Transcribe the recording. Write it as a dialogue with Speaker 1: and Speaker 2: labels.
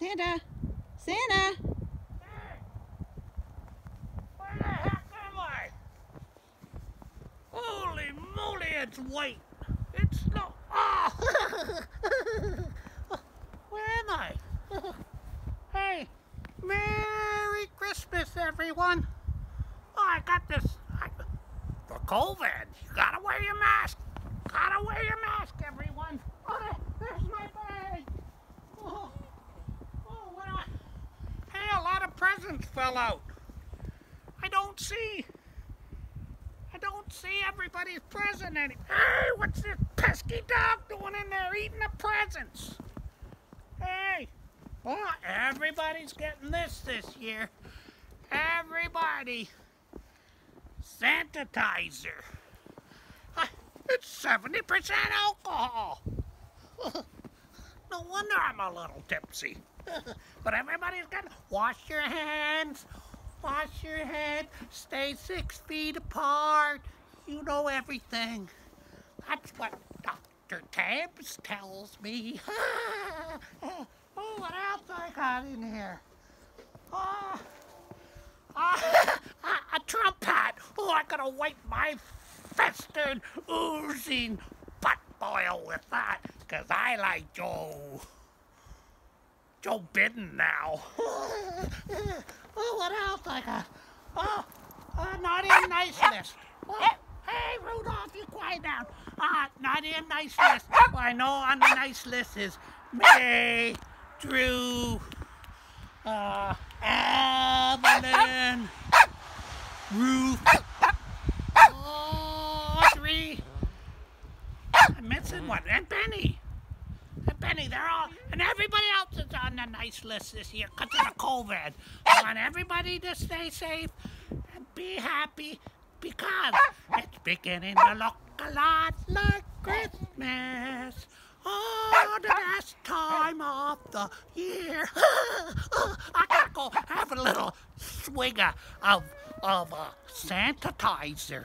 Speaker 1: Santa! Santa!
Speaker 2: Where the heck am I? Holy moly, it's white. It's no. Oh! Ah. Where am I? Hey, Merry Christmas, everyone. Oh, I got this. I, for COVID, you gotta wear your mask. Gotta wear your mask, everyone. Oh, there's my bag. Oh, oh, what do I? Hey, a lot of presents fell out. I don't see. I don't see everybody's present any. Hey, what's this pesky dog doing in there eating the presents? Hey, oh, everybody's getting this this year. Everybody. Sanitizer. It's 70% alcohol. No wonder I'm a little tipsy. but everybody's got wash your hands, wash your head, stay six feet apart. You know everything. That's what Dr. Tabs tells me. oh, what else I got in here? Oh, ah, a Trump hat. Oh, I gotta wipe my festered, oozing butt boil with that, 'cause I like Joe. Joe Biden now. oh, what else I got? Oh, uh, naughty and nice list. Oh, hey, Rudolph, you quiet down. Uh, naughty and nice list. Well, I know on the nice list is May, Drew, uh, Evelyn, Ruth. Oh, three. I'm missing one. And Benny. Benny, they're all, and everybody else is on the nice list this year because of the COVID. I want everybody to stay safe and be happy because it's beginning to look a lot like Christmas. Oh, the best time of the year. I gotta go have a little swig of, of uh, sanitizer.